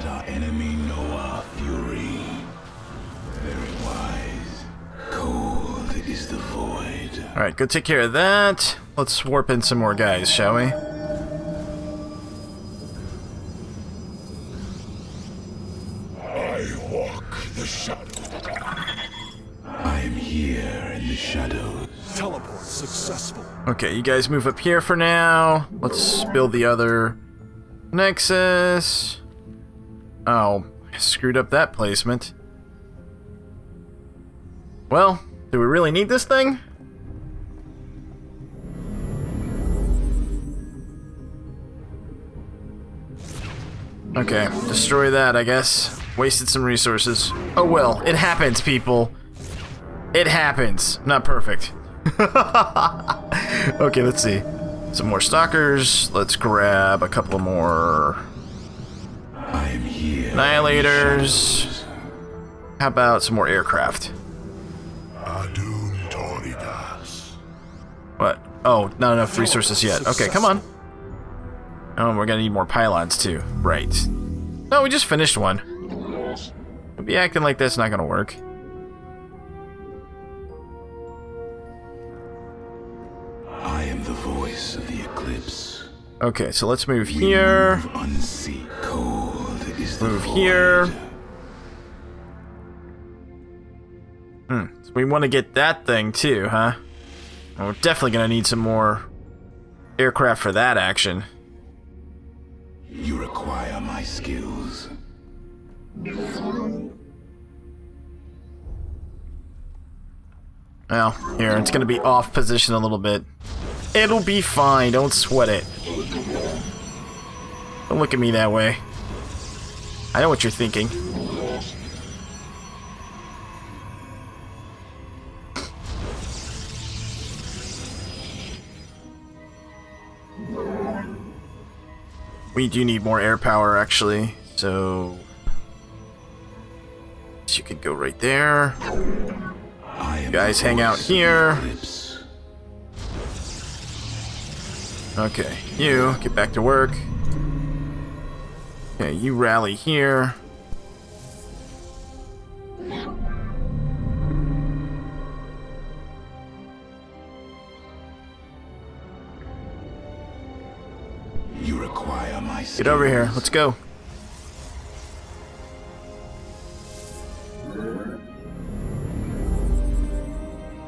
let our enemy know our fury. Very wise. Cold is the void. Alright, go take care of that. Let's warp in some more guys, shall we? I walk the shadow. I am here in the shadows. Teleport successful. Okay, you guys move up here for now. Let's build the other Nexus. Oh, I screwed up that placement. Well, do we really need this thing? Okay, destroy that, I guess. Wasted some resources. Oh well, it happens, people. It happens. Not perfect. okay, let's see. Some more stalkers. Let's grab a couple more. Annihilators. How about some more aircraft? What? Oh, not enough resources yet. Okay, come on. Oh, we're gonna need more pylons too. Right. No, we just finished one. Don't be acting like that's not gonna work. I am the voice of the eclipse. Okay, so let's move here. Move Move here. Hmm. So we want to get that thing too, huh? Well, we're definitely gonna need some more aircraft for that action. You require my skills. Well, here, it's gonna be off position a little bit. It'll be fine, don't sweat it. Don't look at me that way. I know what you're thinking. We do need more air power, actually, so... you could go right there. Am Guys, hang out voice of the here. Okay, you get back to work. Okay, you rally here. You require my skills. Get over here. Let's go.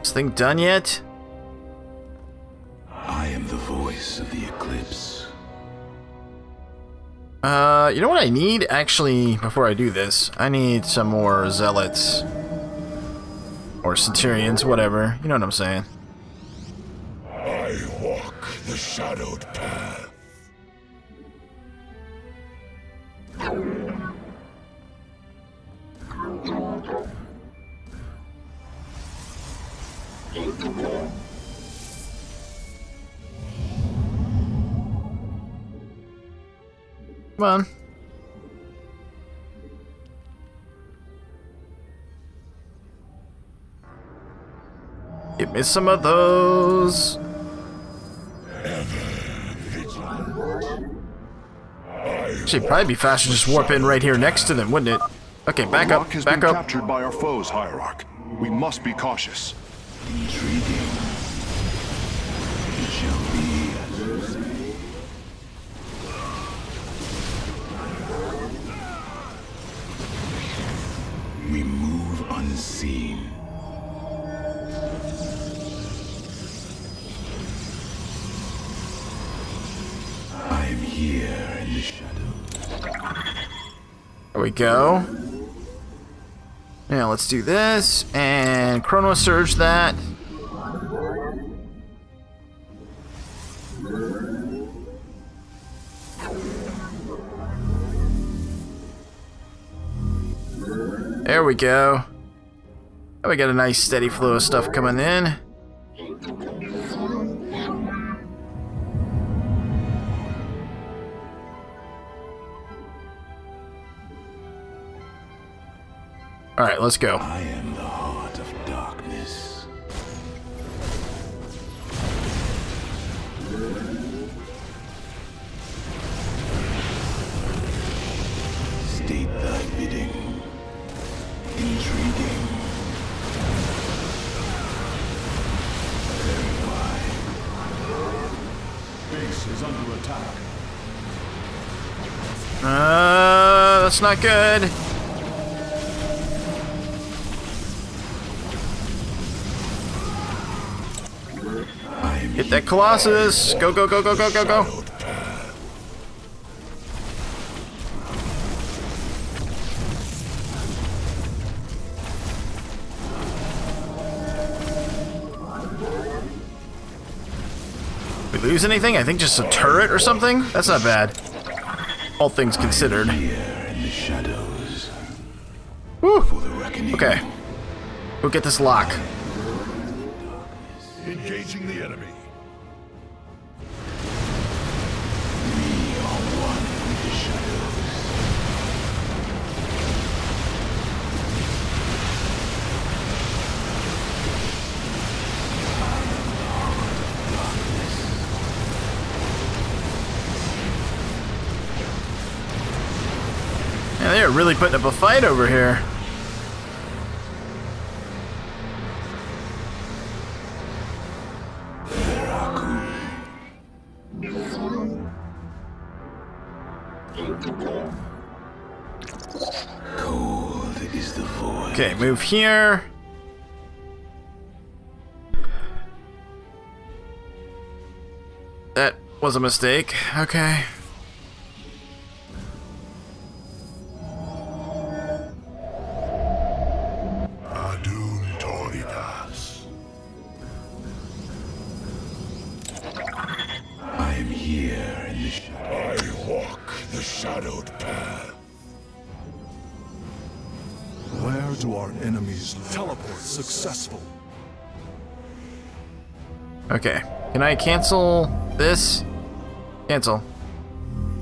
This thing done yet? I am the voice of the eclipse. Uh, you know what I need? Actually, before I do this, I need some more zealots. Or centurions, whatever. You know what I'm saying. I walk the shadowed path. Come on. Give me some of those. She'd probably be faster to just warp in right here next to them, wouldn't it? Okay, back up, back up. captured by our foes, Hierarch. We must be cautious. Unseen. I am here in the shadows. There we go. Now let's do this and Chrono Surge that. There we go. Now we got a nice steady flow of stuff coming in. Alright, let's go. I am not good. Hit that Colossus! Go, go, go, go, go, go, go! We lose anything? I think just a turret or something? That's not bad. All things considered. Here in the shadows. Whew. For the reckoning. Okay. We'll get this lock. Engaging the enemy. Really putting up a fight over here. Okay, move here. That was a mistake. Okay. Can I cancel this? Cancel.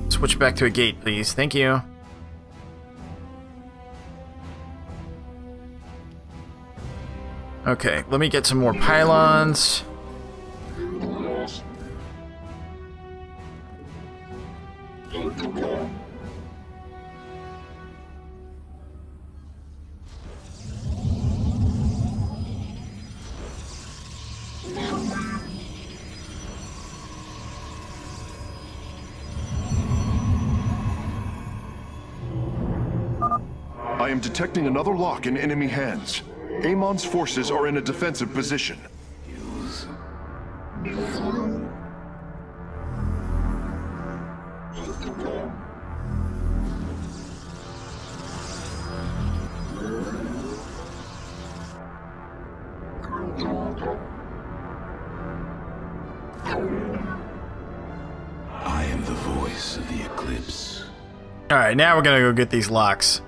Switch back to a gate, please. Thank you. Okay, let me get some more pylons. Detecting another lock in enemy hands. Amon's forces are in a defensive position. I am the voice of the eclipse. Alright, now we're gonna go get these locks.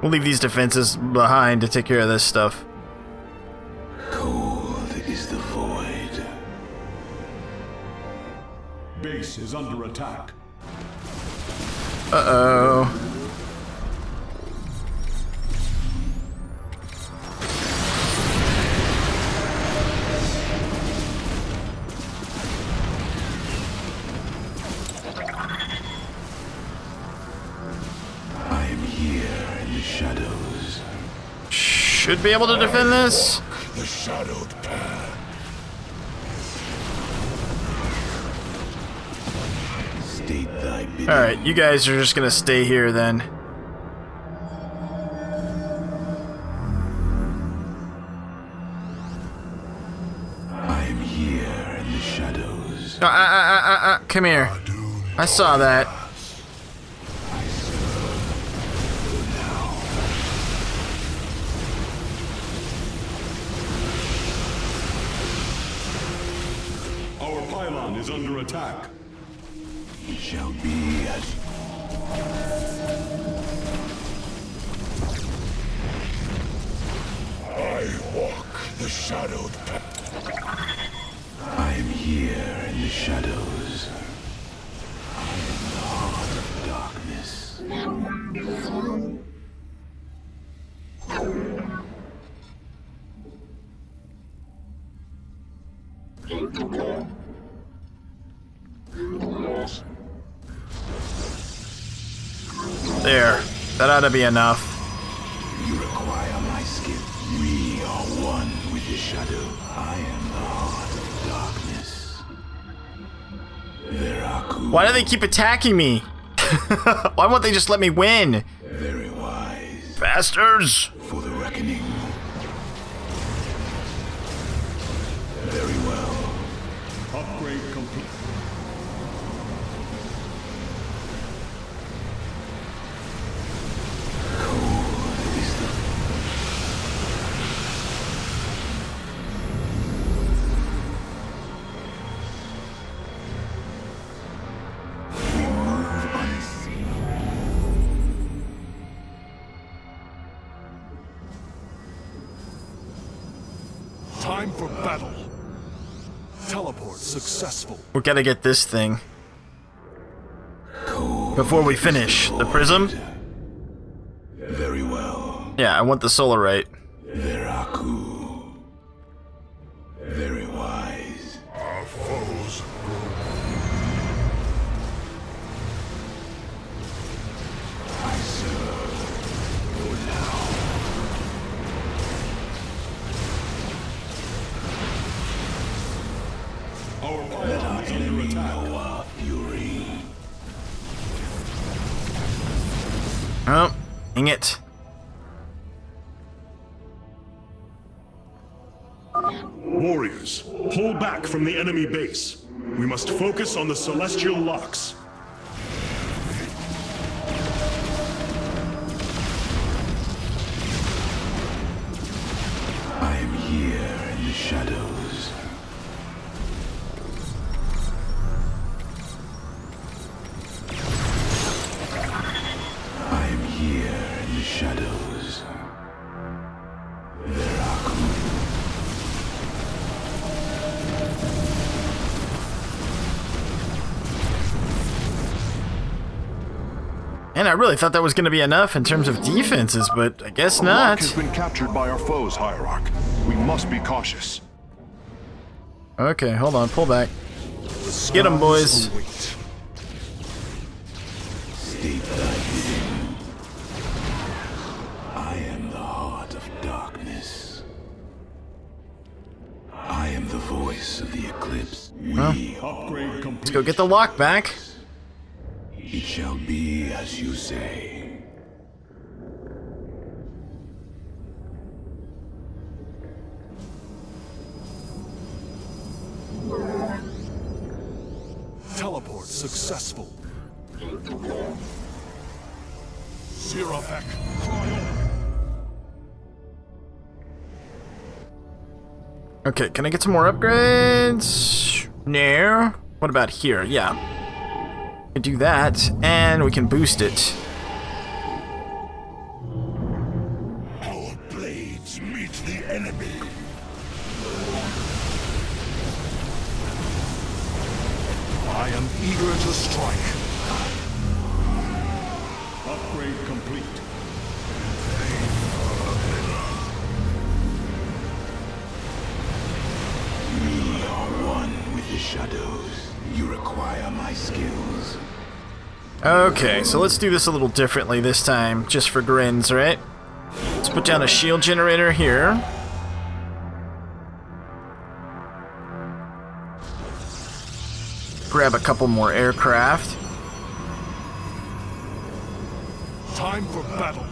We'll leave these defenses behind to take care of this stuff. Cold is the void. Base is under attack. Uh-oh. Should be able to defend this. The shadowed path. Alright, you guys are just gonna stay here then. I am here in the shadows. Uh, uh, uh, uh, uh, come here. I saw that. There. That ought to be enough. You require my skill. We are one with the shadow. I am the heart of darkness. Why do they keep attacking me? Why won't they just let me win? Very wise. Bastards! Successful. We gotta get this thing. Before we finish. The prism? Very well. Yeah, I want the solarite. Oh, dang it. Warriors, pull back from the enemy base. We must focus on the celestial locks. I really thought that was gonna be enough in terms of defenses, but I guess A lock not. has been captured by our foes, Hierarch. We must be cautious. Okay, hold on, pull back. Get 'em, boys. Await. State thy bidding. I am the heart of darkness. I am the voice of the eclipse. We Upgrade Let's go get the lock back. It shall be as you say. Teleport successful. Sirafek, cry. Okay, can I get some more upgrades? No. What about here? Yeah. Do that, and we can boost it. Okay, so let's do this a little differently this time, just for grins, right? Let's put down a shield generator here. Grab a couple more aircraft. Time for battle.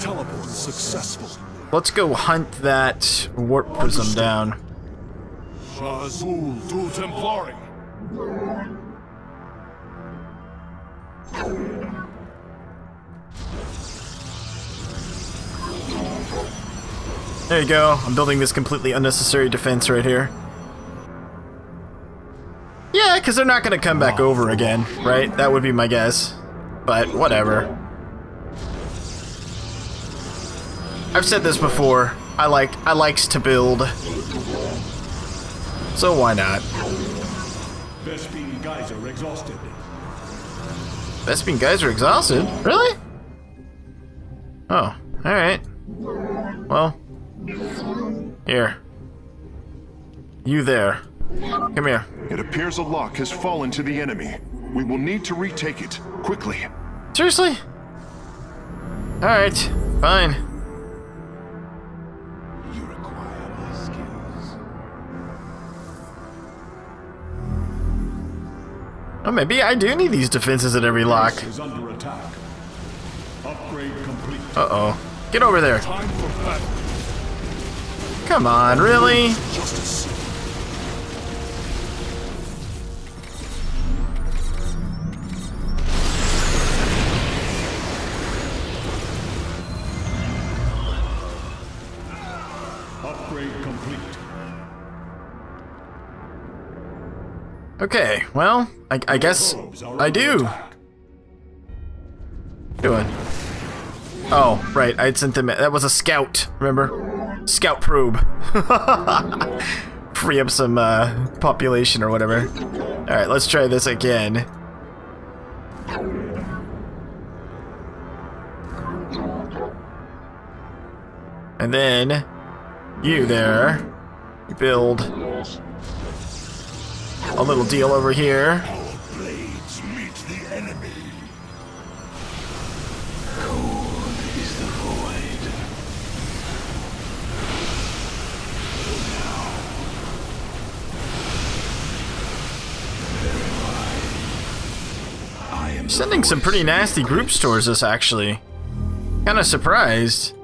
Teleport successful. Let's go hunt that warp prism down. Shazul du Templari. There you go. I'm building this completely unnecessary defense right here. Yeah, because they're not going to come back over again, right? That would be my guess. But whatever. I've said this before. I like I likes to build. So why not? Vespene exhausted. Vespene geyser exhausted. Really? Oh, alright. Well. Here. You there. Come here. It appears a lock has fallen to the enemy. We will need to retake it, quickly. Seriously? Alright, fine. Oh, maybe I do need these defenses at every lock. Is under attack. Upgrade complete. Uh-oh. Get over there. Time for battle. Come on, really? Justice. Upgrade complete. Okay, well, I, I guess I do. Doing. Oh, right, I'd sent them. That was a scout, remember? Scout probe. Free up some uh, population or whatever. Alright, let's try this again. And then, you there, build a little deal over here. Sending some pretty nasty groups towards us, actually. Kinda surprised.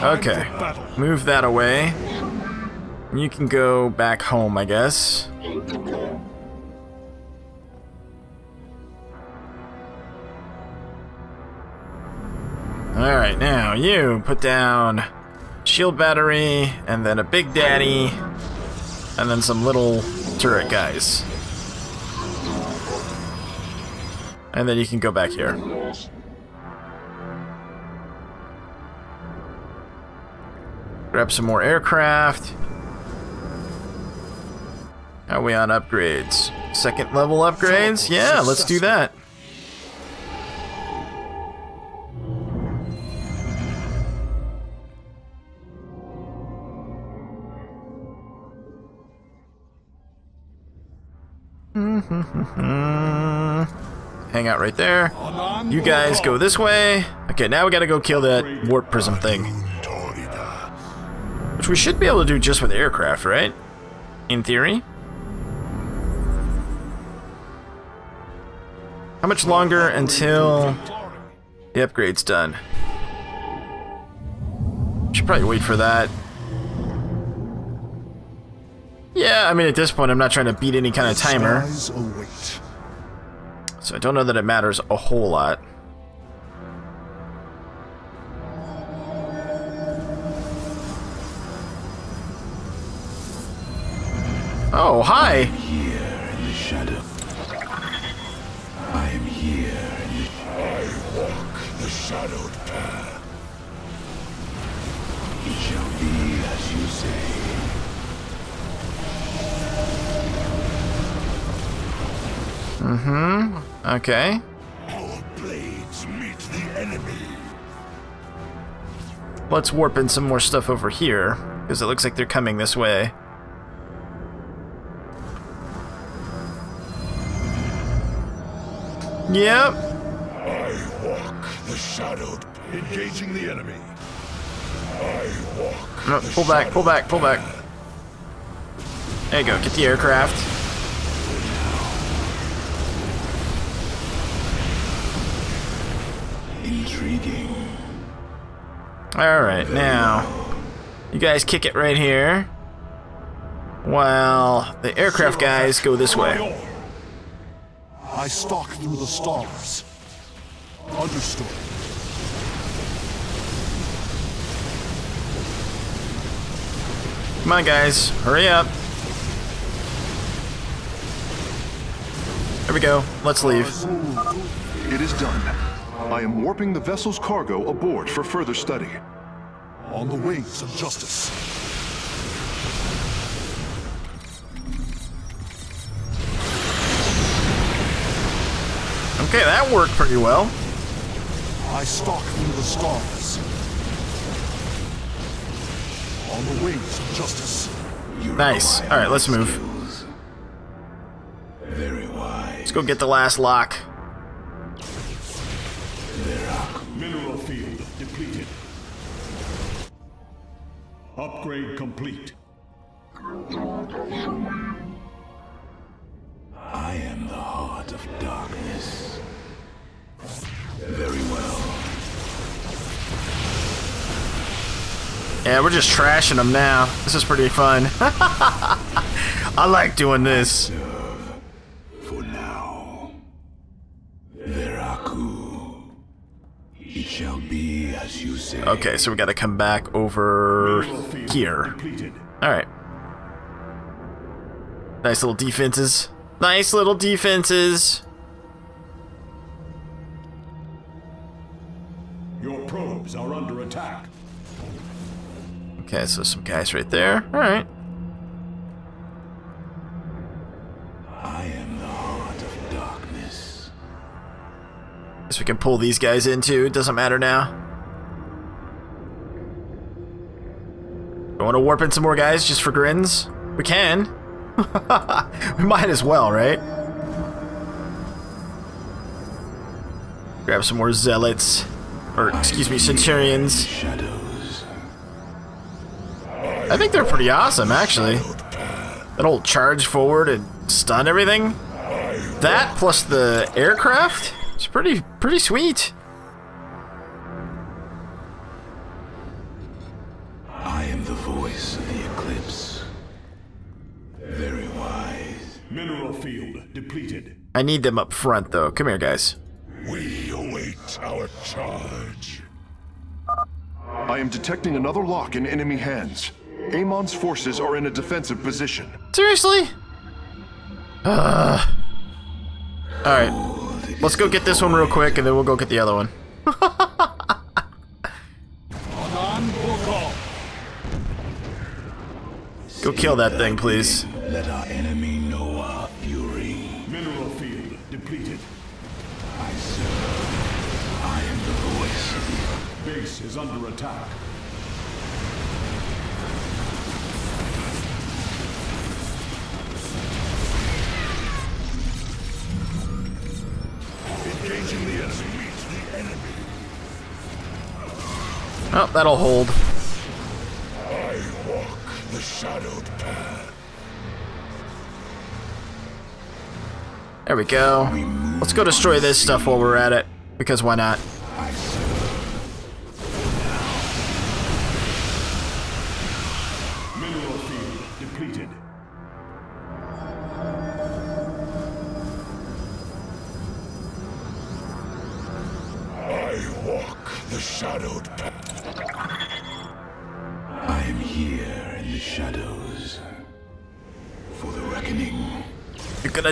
Okay. Move that away. You can go back home, I guess. Alright, now you put down shield battery, and then a big daddy, and then some little turret guys. And then you can go back here. Grab some more aircraft. How are we on upgrades? Second level upgrades? Yeah, let's do that. Hang out right there. You guys go this way. Okay, now we gotta go kill that warp prism thing. Which we should be able to do just with aircraft, right? In theory. How much longer until the upgrade's done? Should probably wait for that. Yeah, I mean, at this point, I'm not trying to beat any kind of timer, so I don't know that it matters a whole lot. Oh, hi! Here in the shadow. I am here in the I walk the shadowed path. It shall be as you say. Mm-hmm. okay. Our blades meet the enemy. Let's warp in some more stuff over here, because it looks like they're coming this way. Yep. I walk the shadowed Engaging the enemy. I walk No, pull back, pull back, pull back. There you go, get the aircraft. intriguing. Alright, now, you guys kick it right here. While the aircraft guys go this way. I stalk through the stars. Understood. Come on, guys, hurry up. There we go, let's leave. It is done. I am warping the vessel's cargo aboard for further study. On the wings of justice. Okay, that worked pretty well. I stalk through the stars. On the wings of justice. You nice. Alright, let's move. Very wise. Let's go get the last lock. Mineral field depleted. Upgrade complete. I am the heart of darkness. Very well. Yeah, we're just trashing them now. This is pretty fun. I like doing this. For now. Veraku. It shall be as you say. Okay, so we gotta come back over here. Alright. Nice little defenses. Nice little defenses. Okay, so some guys right there. Alright. I am the heart of darkness. Guess we can pull these guys in too. It doesn't matter now. I want to warp in some more guys just for grins. We can. we might as well, right? Grab some more zealots. Or, excuse me, centurions. Shadows. I think they're pretty awesome, actually. That old charge forward and stun everything. That plus the aircraft. It's pretty pretty sweet. I am the voice of the eclipse. Very wise. Mineral field depleted. I need them up front though. Come here, guys. We await our charge. I am detecting another lock in enemy hands. Amon's forces are in a defensive position. Seriously? Uh. All right. Let's go get this one real quick, and then we'll go get the other one. Go kill that thing, please. Let our enemy know our fury. Mineral field depleted. I serve. I am the voice of the Base is under attack. Oh, that'll hold. I walk the shadowed path. There we go. Let's go destroy this stuff while we're at it. Because why not?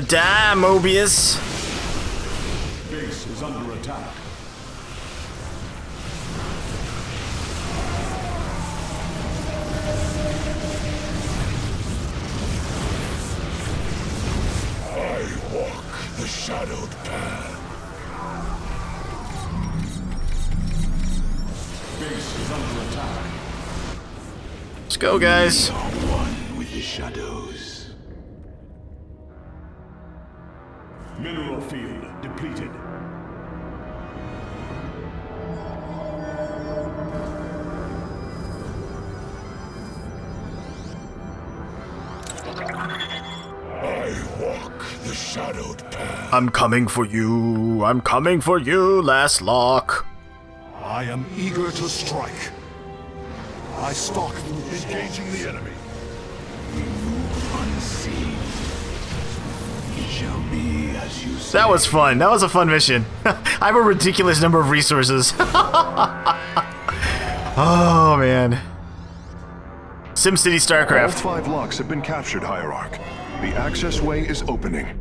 Gonna die, Mobius. Base is under attack. I walk the shadowed path. Base is under attack. Let's go, guys. Mineral field depleted. I walk the shadowed path. I'm coming for you. I'm coming for you, last lock. I am eager to strike. I stalk Engaging the enemy. That was fun. That was a fun mission. I have a ridiculous number of resources. oh, man. SimCity All StarCraft. five locks have been captured, Hierarch. The access way is opening.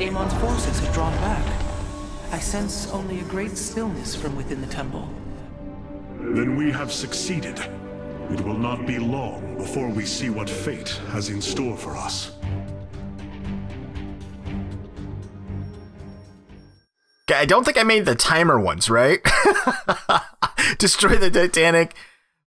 It Amon's forces have drawn back. I sense only a great stillness from within the temple. Then we have succeeded. It will not be long before we see what fate has in store for us. Okay, I don't think I made the timer ones, right? Destroy the Titanic,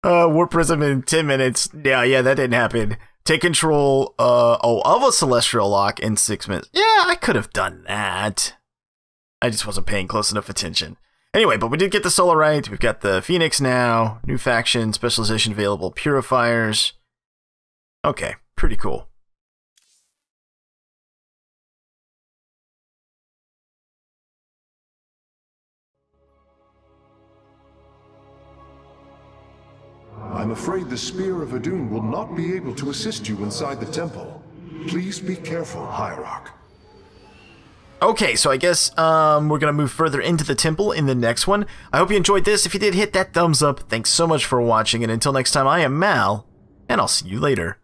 Uh, Warp Prism in 10 minutes. Yeah, yeah, that didn't happen. Take control uh, oh, of a Celestial Lock in 6 minutes. Yeah, I could have done that. I just wasn't paying close enough attention. Anyway, but we did get the Solarite. We've got the Phoenix now. New faction, specialization available, Purifiers. Okay, pretty cool. I'm afraid the Spear of Adun will not be able to assist you inside the temple. Please be careful, Hierarch. Okay, so I guess um, we're going to move further into the temple in the next one. I hope you enjoyed this. If you did, hit that thumbs up. Thanks so much for watching, and until next time, I am Mal, and I'll see you later.